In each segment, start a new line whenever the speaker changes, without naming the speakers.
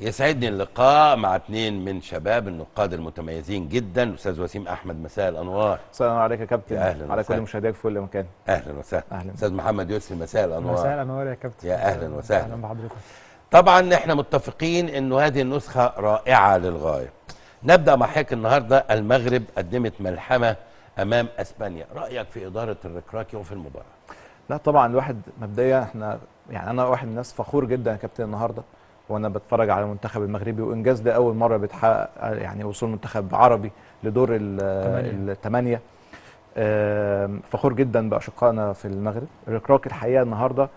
يسعدني اللقاء مع اثنين من شباب النقاد المتميزين جدا أستاذ وسيم أحمد. مساء الأنوار.
السلام عليكم يا كابتن.
يا أهلاً
على. كل مشاهديك في كل مكان.
أهلا وسهلا.
أهلاً.
أستاذ محمد يسري مساء الأنوار.
مساء الأنوار يا كابتن.
يا أهلاً وسهلاً.
أهلا بحضرتك.
طبعا إحنا متفقين إنه هذه النسخة رائعة للغاية. نبدأ مع حضرتك النهارده. المغرب قدمت ملحمة أمام أسبانيا. رأيك في إدارة الركراكي وفي المباراة؟
لا طبعا الواحد مبدئيا إحنا يعني أنا واحد من الناس فخور جدا يا كابتن النهارده. وأنا بتفرج على المنتخب المغربي وإنجاز ده أول مرة بيتحقق يعني وصول منتخب عربي لدور. الثمانيه فخور جدا بأشقائنا في المغرب. الركراكي الحقيقة النهارده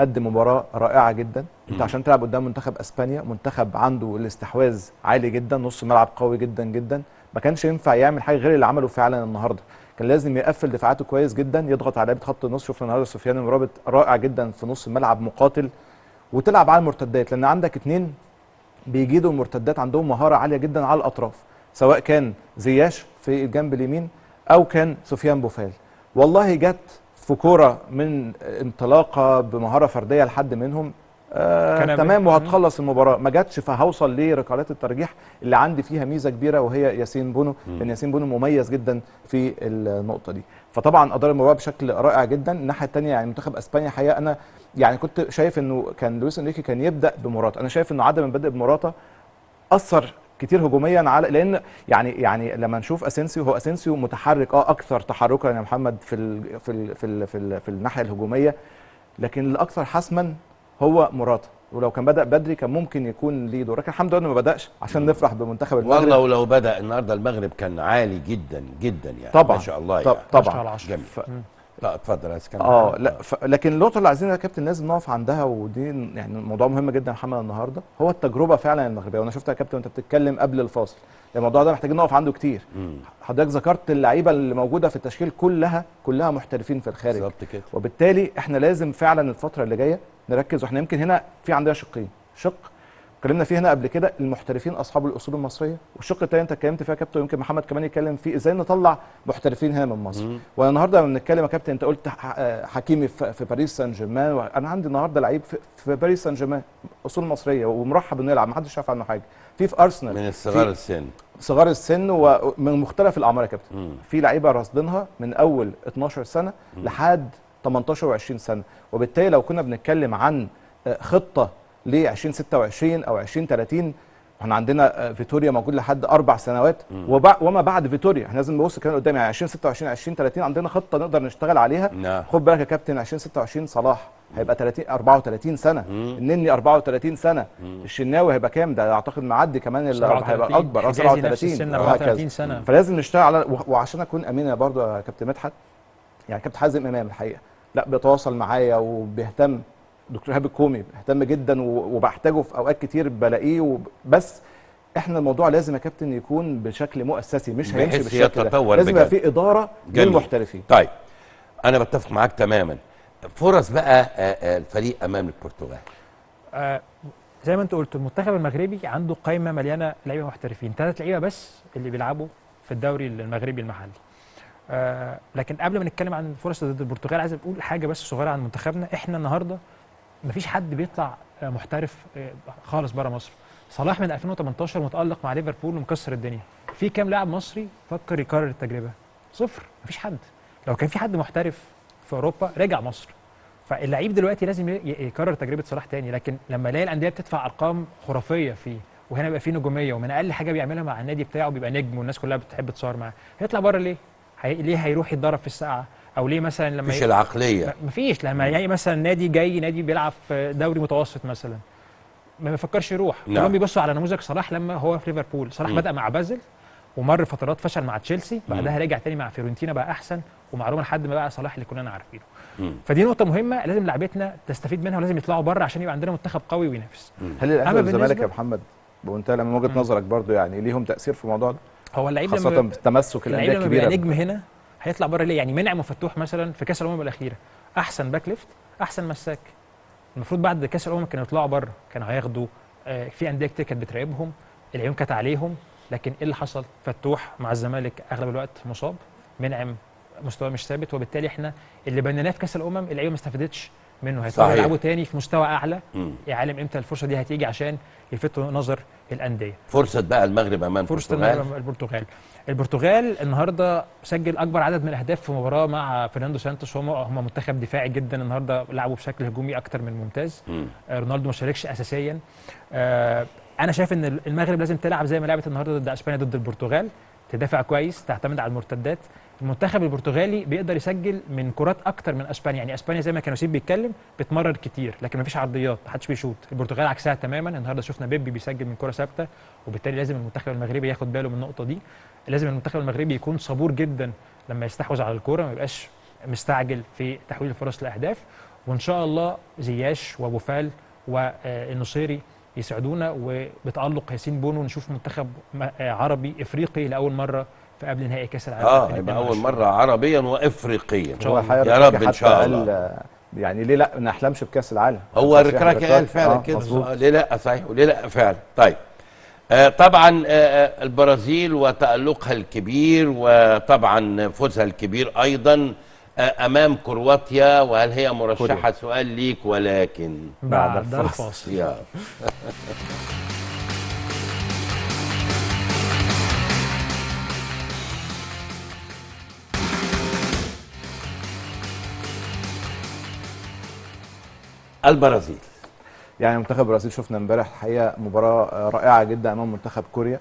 قدم مباراة رائعة جدا.
أنت.
عشان تلعب قدام منتخب أسبانيا منتخب عنده الاستحواذ عالي جدا نص ملعب قوي جدا جدا. ما كانش ينفع يعمل حاجة غير اللي عمله فعلا النهارده. كان لازم يقفل دفاعاته كويس جدا يضغط على لعيبة خط النص. شفنا النهارده سفيان المرابط رائع جدا في نص الملعب مقاتل وتلعب على المرتدات لأن عندك اتنين بيجيدوا المرتدات عندهم مهارة عالية جدا على الأطراف سواء كان زياش في الجنب اليمين أو كان سفيان بوفال. والله جت في كورة من انطلاقة بمهارة فردية لحد منهم آه
كان
تمام وهتخلص المباراة. ما جاتش فهوصل لركلات الترجيح اللي عندي فيها ميزة كبيرة وهي ياسين بونو لأن ياسين بونو مميز جدا في النقطة دي. فطبعا أدار المباراة بشكل رائع جدا. الناحية الثانية يعني منتخب إسبانيا حقيقة أنا يعني كنت شايف إنه كان لويس إنريكي كان يبدأ بمراتا أنا شايف إنه عدم البدء بمراتا أثر كتير هجوميا على لأن يعني يعني لما نشوف أسينسيو هو أسينسيو متحرك آه أكثر تحركا يا محمد في ال في ال في ال في, ال في الناحية الهجومية لكن الأكثر حسما هو مراتا ولو كان بدأ بدري كان ممكن يكون ليه دور لكن الحمد لله إنه ما بدأش عشان نفرح بمنتخب المغرب.
والله ولو بدأ النهارده المغرب كان عالي جدا جدا يعني.
طبعا
ما شاء الله
طب
يعني.
طبعا.
جميل.
ف-
لا اتفضل يا اسكندر
آه لا ف... لكن النقطه اللي عايزينها يا كابتن لازم نقف عندها ودي يعني موضوع مهم جدا يا محمد النهارده. هو التجربة فعلا المغربية وأنا شفتها يا كابتن وأنت بتتكلم قبل الفاصل. الموضوع ده محتاجين نقف عنده كتير. حضرتك ذكرت اللعيبة اللي موجودة في التشكيل كلها كلها محترفين في الخارج.
بالظبط كده.
وبالتالي إحنا لازم فعلا الفترة اللي جاية نركز. وإحنا يمكن هنا في عندنا شقين. شق اتكلمنا فيه هنا قبل كده المحترفين أصحاب الاصول المصرية. والشق الثاني انت اتكلمت فيها يا كابتن ويمكن محمد كمان يتكلم فيه إزاي نطلع محترفين هنا من مصر. وأنا النهارده لما بنتكلم يا كابتن انت قلت آه، حكيمي في باريس سان جيرمان أنا عندي النهارده لعيب في, باريس سان جيرمان اصول مصريه ومرحب إنه يلعب. ما حدش عارف عنه حاجة. في في أرسنال.
من الصغار
في
السن.
صغار السن ومن مختلف الأعمار يا كابتن. في لعيبة راصدينها من أول 12 سنة لحد 18 و20 سنة. وبالتالي لو كنا بنتكلم عن آه، خطة ل 2026 أو 2030 إحنا عندنا آه، فيتوريا موجود لحد أربع سنوات. وبع وما بعد فيتوريا. إحنا لازم نبص كمان قدام. يعني 2026 2030 عندنا خطة نقدر نشتغل عليها.
نعم.
خد بالك يا كابتن 2026 صلاح هيبقى 30 34
سنة.
النني 34 سنة.
مم.
الشناوي هيبقى كام؟ ده أعتقد معدي كمان اللي هيبقى
37. أكبر.
37
34
وهكذا.
سنة.
فلازم نشتغل على وعشان أكون أمين يا برضه يا كابتن مدحت يعني كابتن حازم إمام الحقيقة. لا بيتواصل معايا وبيهتم. دكتور إيهاب الكومي بيهتم جدا و- وبحتاجه في أوقات كتير بلاقيه بس إحنا الموضوع لازم يا كابتن يكون بشكل مؤسسي مش هيمشي
بحيث
بالشكل ده.
يتطور
لازم يبقى. في إدارة
جميل.
للمحترفين.
طيب أنا بتفق معاك تماما. فرص بقى آه، آه، الفريق أمام البرتغال.
آه زي ما أنت قلت المنتخب المغربي عنده قائمه مليانة لعيبة محترفين. ثلاث لعيبة بس اللي بيلعبوا في الدوري المغربي المحلي. آه لكن قبل ما نتكلم عن الفرص ضد البرتغال عايز أقول حاجة بس صغيرة عن منتخبنا. إحنا النهارده مفيش حد بيطلع آه، محترف آه، خالص بره مصر. صلاح من 2018 متألق مع ليفربول ومكسر الدنيا. في كام لاعب مصري فكر يكرر التجربة؟ صفر. مفيش حد. لو كان في حد محترف في أوروبا رجع مصر. فاللعيب دلوقتي لازم يكرر تجربة صلاح تاني. لكن لما الاقي الأندية بتدفع أرقام خرافية فيه وهنا بيبقى فيه نجومية ومن أقل حاجة بيعملها مع النادي بتاعه بيبقى نجم والناس كلها بتحب تصور معاه. هيطلع بره ليه؟ هي... ليه هيروح يتدرب في الساعة؟ أو ليه مثلا لما
مفيش
ي- العقلية مفيش لما يلاقي مثلا نادي جاي نادي بيلعب في دوري متوسط مثلا ما بيفكرش يروح
نعم.
كلهم بيبصوا على نموذج صلاح لما هو في ليفربول صلاح. بدأ مع بازل ومر فترات فشل مع تشيلسي بعدها رجع تاني مع فيورنتينا بقى أحسن ومع روما لحد ما بقى صلاح اللي كلنا عارفينه. فدي نقطة مهمة لازم لعيبتنا تستفيد منها ولازم يطلعوا بره عشان يبقى عندنا منتخب قوي وينافس
هل
الأهلي
والزمالك يا محمد وأنت من
وجهة.
نظرك برضو يعني ليهم تأثير في الموضوع ده
هو اللعيب
خاصة
لما
بالتمسك الأندية
لما
الكبيرة
نجم هنا هيطلع بره ليه؟ يعني منعم وفتوح مثلا في كأس الأمم الأخيرة. أحسن back left أحسن مساك. المفروض بعد كأس الأمم كانوا يطلعوا بره كانوا هياخدوا آه، في أندية كتير كانت بتراقبهم العيون كانت عليهم لكن إيه اللي حصل؟ فتوح مع الزمالك أغلب الوقت مصاب منعم مستواه مش ثابت وبالتالي إحنا اللي بنيناه في كأس الأمم اللعيبة ما استفادتش. منه هيضطروا. يلعبوا تاني في مستوى أعلى.
مم.
يعلم إمتى الفرصة دي هتيجي عشان يلفتوا نظر الأندية؟
فرصة بقى المغرب أمام
فرصة
البرتغال.
النهارده البرتغال. البرتغال النهارده سجل أكبر عدد من الأهداف في مباراة مع فرناندو سانتوس. هم هم منتخب دفاعي جدا النهارده لعبوا بشكل هجومي أكتر من ممتاز.
مم.
آه، رونالدو ما شاركش اساسيا. آه، أنا شايف إن المغرب لازم تلعب زي ما لعبت النهارده ضد أسبانيا ضد البرتغال. تدافع كويس تعتمد على المرتدات. المنتخب البرتغالي بيقدر يسجل من كرات أكتر من أسبانيا. يعني أسبانيا زي ما كان يوسف بيتكلم بتمرر كتير لكن مفيش عرضيات محدش بيشوط. البرتغال عكسها تماما. النهارده شفنا بيبي بيسجل من كرة ثابتة وبالتالي لازم المنتخب المغربي ياخد باله من النقطة دي. لازم المنتخب المغربي يكون صبور جدا لما يستحوذ على الكورة ما يبقاش مستعجل في تحويل الفرص لأهداف. وإن شاء الله زياش وبوفال والنصيري يسعدونا وبتألق ياسين بونو نشوف منتخب آه، عربي إفريقي لأول مرة في قبل نهائي كأس العالم
آه
2022.
يبقى أول مرة عربيا وافريقيا. يا رب إن شاء الله.
قال، يعني ليه لا ما نحلمش بكأس العالم.
هو
تصريح
ركراكي قال فعلا
آه،
كده. آه، ليه لا؟ صحيح وليه لا؟ فعلا. طيب. آه طبعا آه البرازيل وتألقها الكبير وطبعا فوزها الكبير أيضا. أمام كرواتيا وهل هي مرشحة
كوريا.
سؤال ليك ولكن؟
بعد
بعد
الفاصل.
البرازيل.
يعني منتخب البرازيل شفنا امبارح الحقيقة مباراة رائعة جدا أمام منتخب كوريا.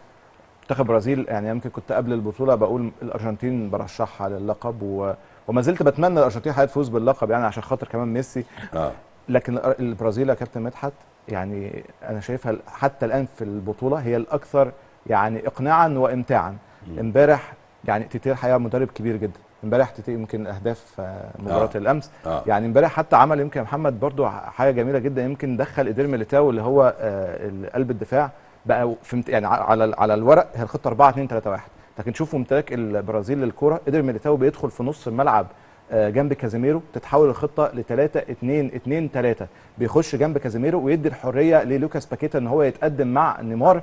منتخب البرازيل يعني يمكن كنت قبل البطولة بقول الأرجنتين برشحها للقب و... وما زلت بتمنى الارجنتين تفوز باللقب يعني عشان خاطر كمان ميسي.
آه.
لكن البرازيل يا كابتن مدحت يعني أنا شايفها حتى الآن في البطولة هي الأكثر يعني اقناعا وامتاعا. امبارح يعني تيتي الحقيقة مدرب كبير جدا. امبارح تيتي يمكن أهداف آه، مباراة
آه.
الأمس.
آه.
يعني امبارح حتى عمل يمكن محمد برضو حاجة جميلة جدا. يمكن دخل ادير ميليتاو اللي هو آه، قلب الدفاع. بقى في يعني على على الورق هي الخطة 4 2 3 1 لكن شوفوا امتلاك البرازيل للكره قدر ميليتاو بيدخل في نص الملعب آه، جنب كازيميرو تتحول الخطة ل 3 2 2 3 بيخش جنب كازيميرو ويدي الحرية للوكاس باكيتا إن هو يتقدم مع نيمار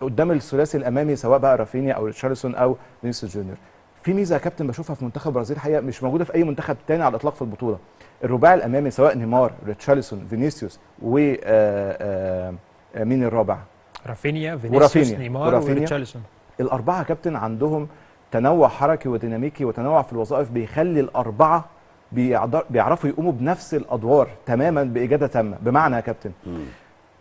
قدام الثلاثي الأمامي سواء بقى رافينيا أو ريتشارلسون أو فينيسيوس جونيور. في ميزة يا كابتن بشوفها في منتخب البرازيل حقيقة مش موجودة في أي منتخب تاني على الإطلاق في البطولة. الرباعي الأمامي سواء نيمار ريتشارلسون فينيسيوس و آه، آه، مين الرابع؟
رافينيا فينيسيوس. نيمار. وريتشارلسون
الأربعة كابتن عندهم تنوع حركي وديناميكي وتنوع في الوظائف بيخلي الأربعة بيعرفوا يقوموا بنفس الأدوار تماما باجاده تامة بمعنى يا كابتن.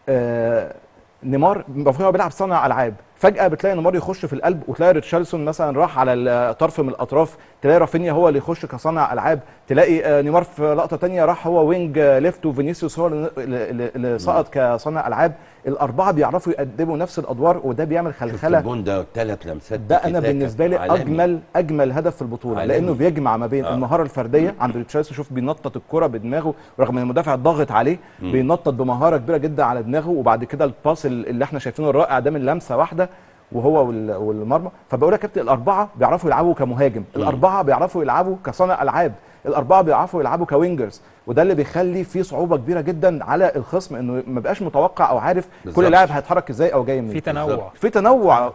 آه نيمار المفروض هو بيلعب صانع ألعاب فجأة بتلاقي نيمار يخش في القلب وتلاقي ريتشارلسون مثلا راح على الطرف من الأطراف تلاقي رافينيا هو اللي يخش كصانع ألعاب تلاقي آه نيمار في لقطة تانية راح هو wing left وفينيسيوس هو اللي- سقط كصانع ألعاب الأربعة بيعرفوا يقدموا نفس الأدوار وده بيعمل خلخلة
الجون ده والثلاث لمسات
ده
أنا
بالنسبة لي
عالمي.
أجمل أجمل هدف في البطولة
عالمي.
لأنه بيجمع ما بين
آه.
المهارة الفردية عند ريتشارلسون شوف بينطط الكرة بدماغه رغم إن المدافع ضاغط عليه. بينطط بمهارة كبيرة جدا على دماغه وبعد كده الباس اللي إحنا شايفينه الرائع ده من لمسة واحدة وهو وال- والمرمى. فبقول لك يا كابتن الأربعة بيعرفوا يلعبوا كمهاجم
مم.
الأربعة بيعرفوا يلعبوا كصانع ألعاب الأربعة بيعرفوا يلعبوا ك wingers. وده اللي بيخلي فيه صعوبة كبيرة جدا على الخصم إنه ما بقاش متوقع أو عارف
بالظبط.
كل لاعب هيتحرك إزاي أو جاي منين.
في تنوع.
في تنوع.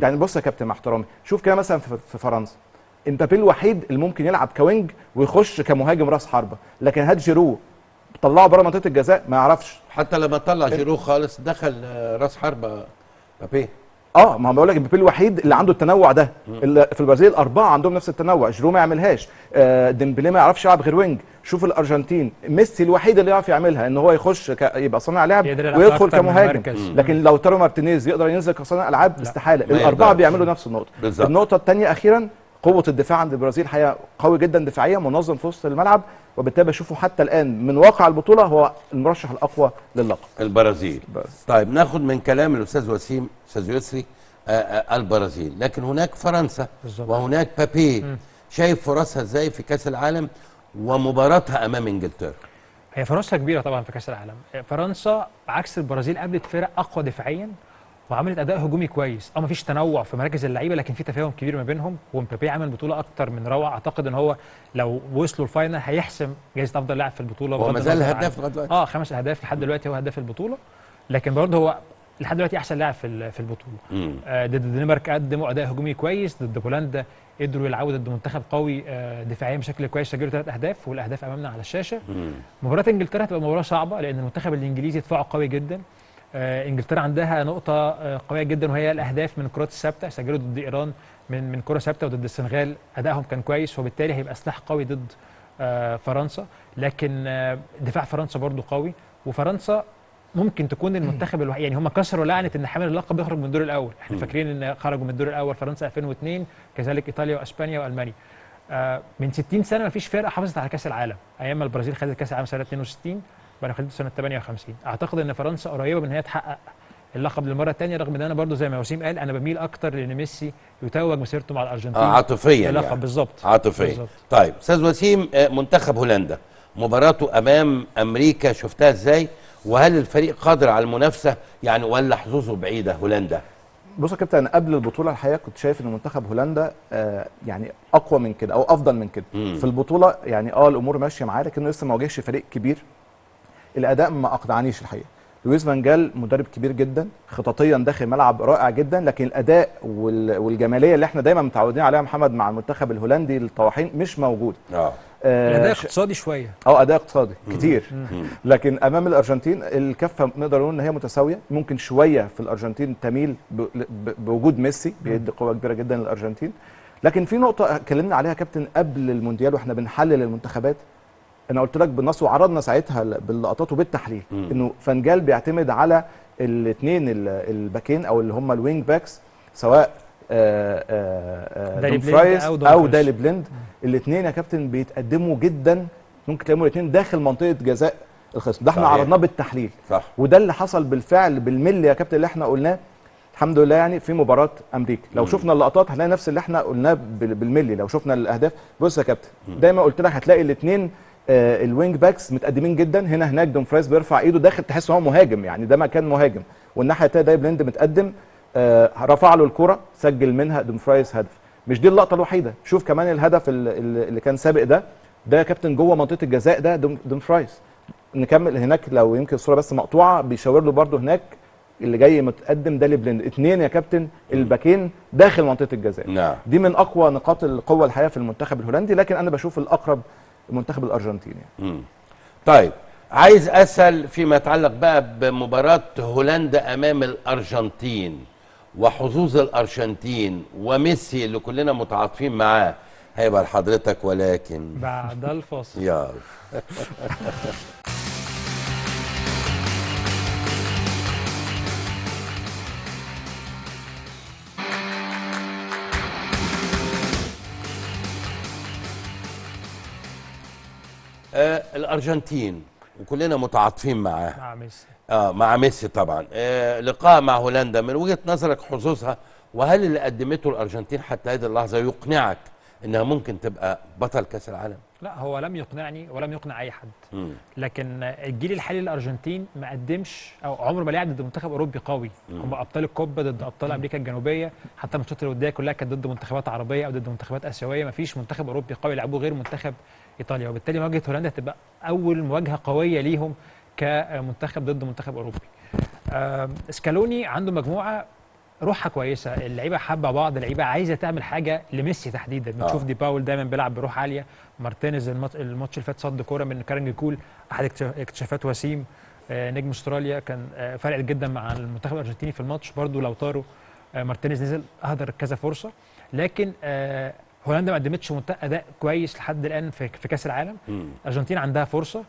يعني بص يا كابتن مع احترامي شوف كده مثلا في في فرنسا امبابي الوحيد اللي ممكن يلعب ك wing ويخش كمهاجم راس حربة لكن هات جيرو طلعه بره منطقة الجزاء ما يعرفش.
حتى لما طلع جيرو خالص دخل راس حربة مبابي
آه ما هو بقول لك امبابي الوحيد اللي عنده التنوع ده. اللي في البرازيل الاربعه عندهم نفس التنوع جيرو ما يعملهاش. آه ديمبلي ما يعرفش يلعب غير wing. شوف الأرجنتين ميسي الوحيد اللي يعرف يعملها إن هو يخش ك... يبقى صانع لعب ويدخل كمهاجم. لكن لوتارو مارتينيز يقدر ينزل كصانع
ألعاب
استحالة.
الأربعة.
بيعملوا نفس النقطة.
بالظبط.
النقطة الثانية أخيرا قوة الدفاع عند البرازيل حقيقة قوي جدا دفاعيا منظم في وسط الملعب وبالتالي بشوفه حتى الآن من واقع البطولة هو المرشح الأقوى للقب
البرازيل
بس.
طيب ناخد من كلام الأستاذ وسيم أستاذ يسري آه، آه، البرازيل لكن هناك فرنسا
بالظبط.
وهناك مبابي
مم.
شايف فرصها إزاي في كأس العالم ومباراتها أمام إنجلترا
هي فرصها كبيرة طبعا في كأس العالم فرنسا عكس البرازيل قابلت فرق أقوى دفاعيا وعملت أداء هجومي كويس. أه مفيش تنوع في مراكز اللعيبة لكن في تفاهم كبير ما بينهم ومبابي عمل بطولة أكتر من روعة. أعتقد إن هو لو وصلوا الفاينل هيحسم جائزه أفضل لاعب في البطولة.
هو ما زال هداف لغاية دلوقتي.
آه خمس أهداف لحد دلوقتي هو هداف البطولة. لكن برضه هو لحد دلوقتي أحسن لاعب في في
البطولة.
آه، ضد الدنمارك قدموا أداء هجومي كويس ضد بولندا قدروا يلعبوا ضد منتخب قوي آه، دفاعيا بشكل كويس سجلوا ثلاث أهداف والأهداف أمامنا على الشاشة.
مم.
مباراة إنجلترا هتبقى مباراة صعبة لأن المنتخب الإنجليزي دفاعه قوي جدا. إنجلترا عندها نقطة آه، قوية جدا وهي الأهداف من الكرات الثابتة. سجلوا ضد إيران من من كرة ثابتة وضد السنغال أدائهم كان كويس وبالتالي هيبقى سلاح قوي ضد آه، فرنسا. لكن آه، دفاع فرنسا برضو قوي. وفرنسا ممكن تكون المنتخب الوحيد يعني هم كسروا لعنة إن حامل اللقب يخرج من الدور الأول. إحنا فاكرين إن خرجوا من الدور الأول فرنسا 2002 كذلك إيطاليا وأسبانيا وألمانيا. آه، من 60 سنة ما فيش فرقة حافظت على كأس العالم. أيام البرازيل خدت كأس العالم سنة 62 ما خدته سنة 58 أعتقد إن فرنسا قريبة من إن هي تحقق اللقب للمرة الثانية رغم إن أنا برضو زي ما وسيم قال أنا بميل أكتر لإن ميسي يتوج مسيرته مع الأرجنتين.
آه عاطفيا
اللقب
يعني.
بالظبط.
عاطفيا.
بالظبط.
طيب أستاذ وسيم آه، منتخب هولندا مباراته أمام أمريكا شفتها إزاي؟ وهل الفريق قادر على المنافسة؟ يعني ولا حظوظه بعيدة هولندا؟
بص يا كابتن قبل البطولة الحقيقة كنت شايف إن منتخب هولندا آه يعني أقوى من كده أو أفضل من كده.
مم.
في البطولة يعني آه الأمور ماشية معاه لكنه لسه ما واجهش فريق كبير. الأداء ما أقنعنيش الحقيقة. لويس فان جال مدرب كبير جدا خططيا داخل الملعب رائع جدا لكن الأداء وال- والجمالية اللي إحنا دايما متعودين عليها يا محمد مع المنتخب الهولندي الطواحين مش موجود
آه.
آه،
الأداء
ش-
اقتصادي شوية.
آه أداء اقتصادي كتير. لكن أمام الأرجنتين الكفة نقدر نقول إن هي متساوية. ممكن شوية في الأرجنتين تميل بوجود ميسي بيدي قوة كبيرة جدا للأرجنتين. لكن في نقطة اتكلمنا عليها يا كابتن قبل المونديال وإحنا بنحلل المنتخبات. أنا قلت لك بالنص وعرضنا ساعتها ال- باللقطات وبالتحليل
مم.
انه فانجال بيعتمد على الاثنين الباكين أو اللي هم ال wing backs سواء آه، آه،
دالي أو
أو,
دومفريز.
دالي بليند الاثنين يا كابتن بيتقدموا جدا ممكن تلاقيهم الاثنين داخل منطقة جزاء الخصم ده
إحنا.
عرضناه بالتحليل
صح
وده اللي حصل بالفعل بالملي يا كابتن اللي إحنا قلناه الحمد لله يعني في مباراة أمريكا لو
مم.
شفنا اللقطات هنلاقي نفس اللي إحنا قلناه بال- بالملي لو شفنا الأهداف بص يا كابتن. دايما قلت لك هتلاقي الاثنين ال wing backs متقدمين جدا. هنا هناك دومفرايز بيرفع ايده. داخل تحس هو مهاجم يعني ده مكان مهاجم. والناحية الثانية دالي بليند متقدم. آه رفع له الكرة سجل منها دومفرايز هدف. مش دي اللقطة الوحيدة. شوف كمان الهدف ال- ال- اللي كان سابق ده. ده يا كابتن جوه منطقة الجزاء ده دوم- دومفرايز نكمل هناك لو يمكن الصورة بس مقطوعة. بيشاور له برده هناك اللي جاي متقدم ده لبليند اثنين يا كابتن الباكين داخل منطقة الجزاء.
نعم.
دي من أقوى نقاط القوة الحقيقة في المنتخب الهولندي. لكن أنا بشوف الأقرب المنتخب الارجنتيني يعني.
طيب عايز أسأل فيما يتعلق بقى بمباراة هولندا أمام الأرجنتين وحظوظ الأرجنتين وميسي اللي كلنا متعاطفين معاه. هيبقى لحضرتك ولكن.
بعد الفاصل.
يا آه الأرجنتين وكلنا متعاطفين معاه.
مع ميسي.
آه مع ميسي طبعا. آه لقاء مع هولندا من وجهة نظرك حظوظها وهل اللي قدمته الأرجنتين حتى هذه اللحظة يقنعك إنها ممكن تبقى بطل كأس العالم؟
لا هو لم يقنعني ولم يقنع أي حد.
مم.
لكن الجيل الحالي للأرجنتين ما قدمش أو عمره ما لعب ضد منتخب أوروبي قوي. هم أبطال الكوبا ضد أبطال أمريكا الجنوبية. حتى الماتشات الودية كلها كانت ضد منتخبات عربية أو ضد منتخبات آسيوية. ما فيش منتخب أوروبي قوي لعبوه غير منتخب إيطاليا. وبالتالي مواجهة هولندا هتبقى أول مواجهة قوية ليهم كمنتخب ضد منتخب أوروبي. آم، سكالوني عنده مجموعة روحها كويسة. اللعيبة حابة بعض اللعيبة عايزة تعمل حاجة لميسي تحديدا. بنشوف
آه.
دي باول دايما بيلعب بروح عالية. مارتينيز المات- الماتش اللي فات صد كورة من جارانج كول. أحد اكتشاف- اكتشافات وسيم. آه، نجم أستراليا كان آه، فرق جدا مع المنتخب الأرجنتيني في الماتش. برضو لوتارو آه، مارتينيز نزل أهدر كذا فرصة. لكن هولندا ما قدمتش أداء كويس لحد الآن في في كأس العالم.
مم.
الارجنتين عندها فرصة.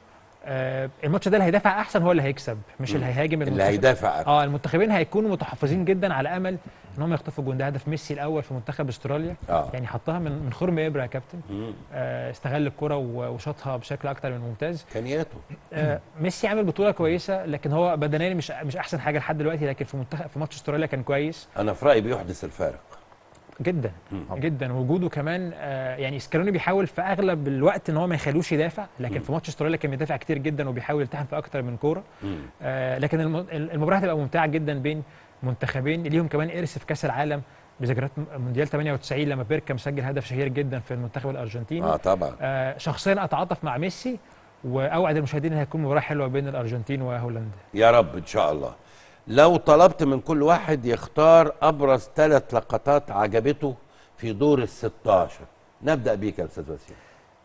آه، الماتش ده اللي هيدافع أحسن هو اللي هيكسب مش اللي هيهاجم
اللي. هيدافع.
آه المنتخبين هيكونوا متحفظين جدا على أمل ان هم يخطفوا جون. ده هدف ميسي الأول في منتخب أستراليا.
آه.
يعني حطها من من خرم إبرة يا كابتن.
مم.
آه استغل الكرة وشاطها بشكل أكتر من ممتاز.
امكانياته
آه ميسي عامل بطولة كويسة لكن هو بدنيا مش مش أحسن حاجة لحد دلوقتي لكن في منتخب في ماتش أستراليا كان كويس.
أنا في رأيي بيحدث الفارق.
جدا
مم.
جدا. وجوده كمان آه يعني سكالوني بيحاول في أغلب الوقت إن هو ما يخلوش يدافع لكن
مم.
في ماتش أستراليا كان بيدافع كتير جدا وبيحاول يلتحم في أكتر من
كورة.
آه لكن الم- المباراة هتبقى ممتعة جدا بين منتخبين. ليهم كمان إرث في كأس العالم بذكريات مونديال 98 لما بيركا مسجل هدف شهير جدا في المنتخب الأرجنتيني.
آه طبعا.
آه شخصيا أتعاطف مع ميسي وأوعد المشاهدين ان هتكون مباراة حلوة بين الأرجنتين وهولندا.
يا رب إن شاء الله. لو طلبت من كل واحد يختار أبرز ثلاث لقطات عجبته في دور ال 16 نبدأ بيك يا أستاذ وسيم.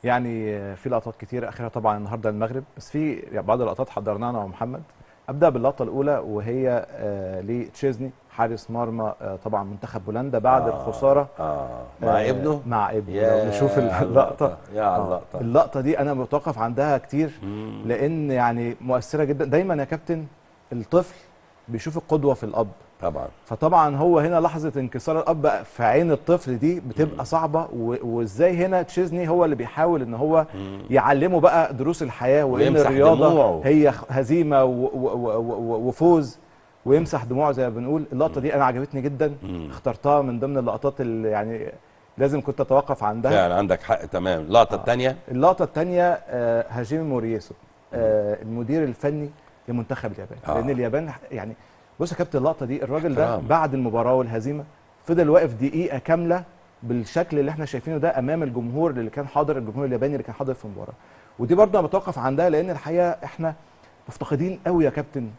يعني آه، في لقطات كتير اخرها طبعا النهارده المغرب بس في بعض اللقطات حضرناها أنا ومحمد. أبدأ باللقطة الأولى وهي آه لتشيزني حارس مرمى آه طبعا منتخب بولندا بعد
آه.
الخسارة.
آه مع
آه،
ابنه؟
مع ابنه. لو نشوف اللقطة.
يا على
آه،
اللقطه
اللقطة دي أنا متوقف عندها كتير
مم.
لأن يعني مؤثرة جدا. دايما يا كابتن الطفل بيشوف القدوة في الأب.
طبعا.
فطبعا هو هنا لحظة انكسار الأب في عين الطفل دي بتبقى صعبة وازاي هنا تشيزني هو اللي بيحاول إن هو يعلمه بقى دروس الحياة
وإن
الرياضة
دموعه.
هي هزيمة وفوز ويمسح دموعه زي ما بنقول. اللقطة دي أنا عجبتني جدا.
مم.
اخترتها من ضمن اللقطات اللي يعني لازم كنت أتوقف عندها.
فعلا عندك حق تمام. اللقطه
آه.
الثانية
اللقطة الثانية هاجيمي موريسو آه، المدير الفني لمنتخب اليابان
آه.
لأن اليابان يعني بص يا كابتن اللقطة دي الراجل ده. بعد المباراة والهزيمة فضل واقف دقيقة كاملة بالشكل اللي إحنا شايفينه ده أمام الجمهور اللي كان حاضر الجمهور الياباني اللي كان حاضر في المباراة ودي برضه أنا بتوقف عندها لأن الحقيقة إحنا مفتقدين قوي يا كابتن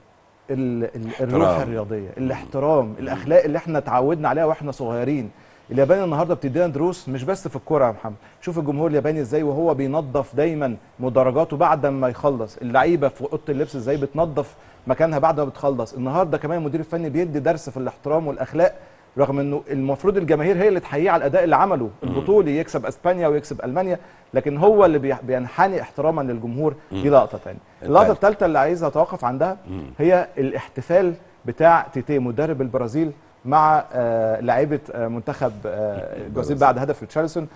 ال- ال- الروح. الرياضية الاحترام الأخلاق اللي إحنا اتعودنا عليها وإحنا صغيرين اليابان النهارده بتدينا دروس مش بس في الكوره يا محمد. شوف الجمهور الياباني إزاي وهو بينظف دايما مدرجاته بعد ما يخلص. اللعيبة في أوضة اللبس إزاي بتنظف مكانها بعد ما بتخلص. النهارده كمان المدير الفني بيدي درس في الاحترام والأخلاق رغم إنه المفروض الجماهير هي اللي تحييه على الأداء اللي عمله. البطولي يكسب أسبانيا ويكسب ألمانيا لكن هو اللي بي- بينحني احتراما للجمهور دي لقطة ثانية
اللقطة.
الثالثه اللي عايز أتوقف عندها هي الاحتفال بتاع تيتي مدرب البرازيل مع آه لاعيبه آه منتخب آه البرازيل بعد هدف ريتشارلسون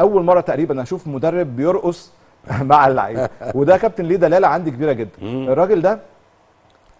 أول مرة تقريبا أشوف مدرب بيرقص مع اللعيبة. وده كابتن ليه دلالة عندي كبيرة جدا. الراجل ده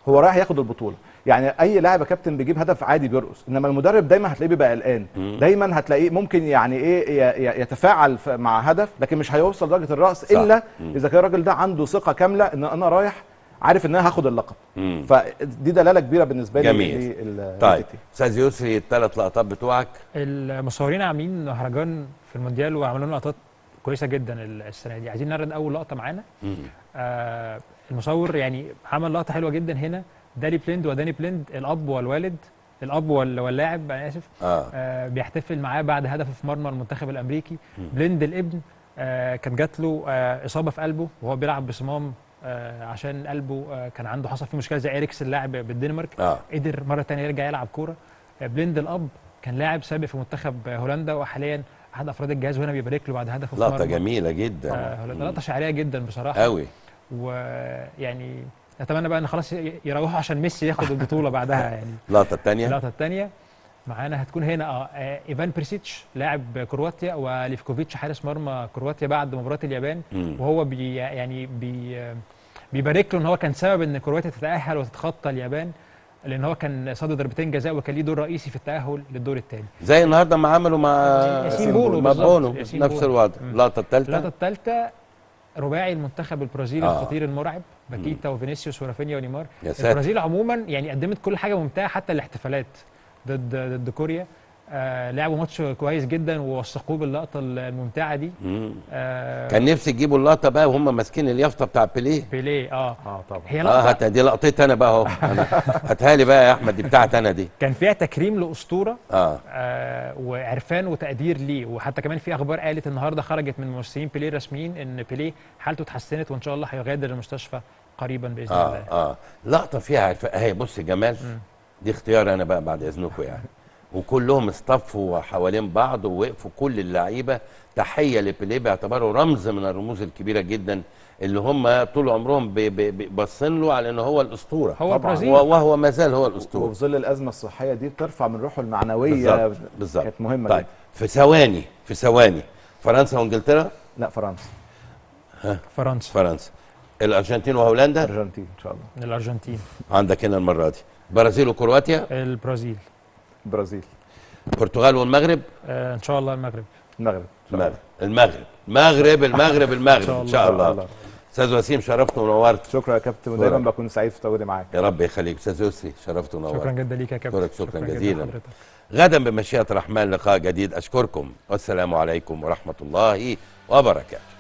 هو رايح ياخد البطولة. يعني أي لاعب يا كابتن بيجيب هدف عادي بيرقص. إنما المدرب دايما هتلاقيه بيبقى قلقان. دايما هتلاقيه ممكن يعني إيه يتفاعل مع هدف لكن مش هيوصل درجة الرأس
صح.
إلا إذا كان الراجل ده عنده ثقة كاملة إن أنا رايح عارف ان أنا هاخد اللقب.
مم.
فدي دلالة كبيرة بالنسبة لي
جميل. طيب. أستاذ يسري الثلاث لقطات بتوعك.
المصورين عاملين مهرجان في المونديال وعملوا لنا لقطات كويسة جدا السنة دي. عايزين نعرض أول لقطة معانا.
مم.
آه المصور يعني عمل لقطة حلوة جدا هنا. دالي بليند وداني بليند الأب والوالد. الأب وال- واللاعب أنا آسف.
آه.
آه بيحتفل معاه بعد هدفه في مرمى المنتخب الأمريكي. بليند الابن آه كانت جات له آه إصابة في قلبه وهو بيلعب بصمام آه عشان قلبه آه كان عنده حصل فيه مشكلة زي اريكسن اللاعب بالدنمارك.
آه.
قدر مرة تانية يرجع يلعب كورة. آه، بليند الأب كان لاعب سابق في منتخب آه، هولندا وحاليا أحد أفراد الجهاز وهنا بيبارك له بعد هدفه في لقطة
جميلة جدا.
آه، لقطة شاعرية جدا بصراحة.
قوي
ويعني اتمنى بقى إن خلاص يروحوا عشان ميسي ياخد البطولة بعدها يعني.
اللقطه الثانية
اللقطة الثانية معانا هتكون هنا آه آه، إيفان بريسيتش لاعب كرواتيا وليفاكوفيتش حارس مرمى كرواتيا بعد مباراة اليابان.
مم.
وهو بي يعني بي بيبارك له إن هو كان سبب إن كرواتيا تتأهل وتتخطى اليابان لأن هو كان صاد ضربتين جزاء وكان ليه دور رئيسي في التأهل للدور الثاني
زي النهارده ما عملوا مع
ياسين بونو
مع بونو
ياسين
نفس. الوضع. اللقطه
اللقطه
الثالثه
الثالثه رباعي المنتخب البرازيلي
آه.
الخطير المرعب باكيتا وفينيسيوس ورافينيا ونيمار. البرازيل عموما يعني قدمت كل حاجة ممتعة حتى الاحتفالات. ضد ضد كوريا. آه لعبوا ماتش كويس جدا ووثقوه باللقطة الممتعة دي. آه
كان نفسي يجيبوا اللقطة بقى وهم ماسكين اليافطة بتاع بيليه.
بيليه آه.
آه طبعا.
هي
آه
لقطه
هات دي لقطتي أنا بقى أهو. هاتها لي بقى يا أحمد دي بتاعتي أنا دي.
كان فيها تكريم لأسطورة
آه.
آه وعرفان وتقدير ليه. وحتى كمان في أخبار قالت النهارده خرجت من ممثلين بيليه الرسميين إن بيليه حالته اتحسنت وإن شاء الله هيغادر المستشفى قريبا بإذن
آه
الله.
آه. لقطة فيها عرف اهي بص جمال دي اختيار أنا بقى بعد إذنكم يعني. وكلهم اصطفوا حوالين بعض ووقفوا كل اللعيبة. تحية لبيليه باعتباره رمز من الرموز الكبيرة جدا اللي هم طول عمرهم باصين له على إن هو الأسطورة.
هو
طبعاً.
وهو ما زال هو الأسطورة.
وفي ظل الأزمة الصحية دي بترفع من روحه المعنوية.
بالظبط
كانت مهمة
طيب
جدا.
في ثواني في ثواني. فرنسا وإنجلترا؟
لا فرنسا.
فرنسا.
فرنسا. الأرجنتين وهولندا؟
الأرجنتين إن شاء الله.
الأرجنتين.
عندك هنا المرة دي. برازيل وكرواتيا؟
البرازيل.
البرازيل
البرتغال والمغرب؟
آه إن شاء الله المغرب.
المغرب.
المغرب. المغرب. المغرب المغرب المغرب.
شاء
إن شاء
الله.
أستاذ وسيم شرفت ونورت.
شكرا يا كابتن. ودايما
شكراً.
بكون سعيد في تواجدي معاك.
يا رب يخليك. أستاذ يسري شرفت ونورت.
شكرا جدا ليك يا كابتن.
شكراً
جداً
جزيلاً.
لحضرتك.
غدا بمشيئة الرحمن لقاء جديد. أشكركم. والسلام عليكم ورحمة الله وبركاته.